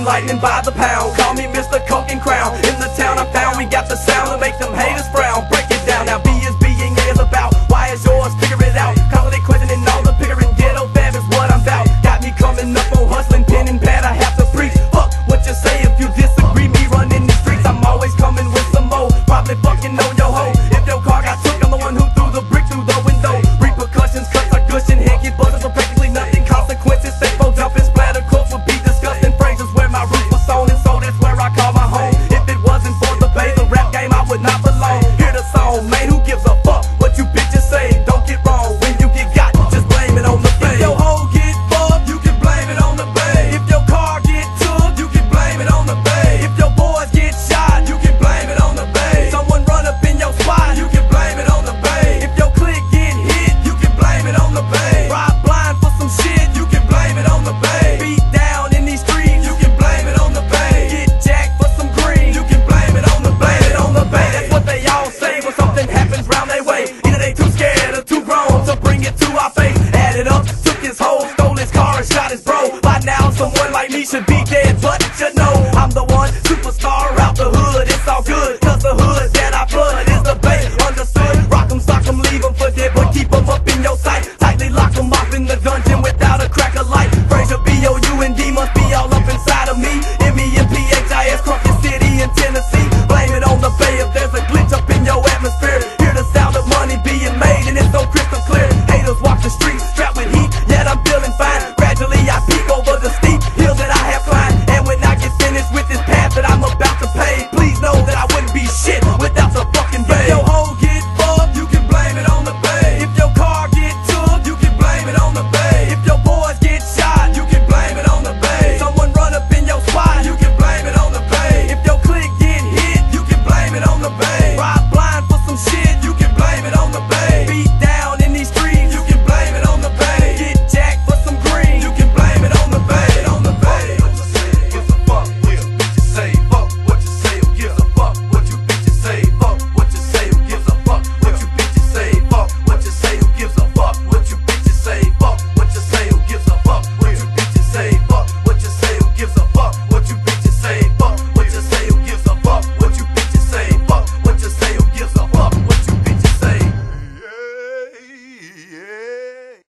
and lightning by the pound. Call me Mr. Cock and Crown. In the town I found, we got the sound that makes them haters frown. Break it down now. B is being, A is about. Why is yours? Figure it out. Call it questioning all the bigger and ghetto Bab is what I'm about. Got me coming up on hustling, pen and pad. I have to preach. Fuck what you say if you disagree. Me running the streets, I'm always coming with some more. Probably fucking on car and shot his bro. By now, someone like me should be dead, but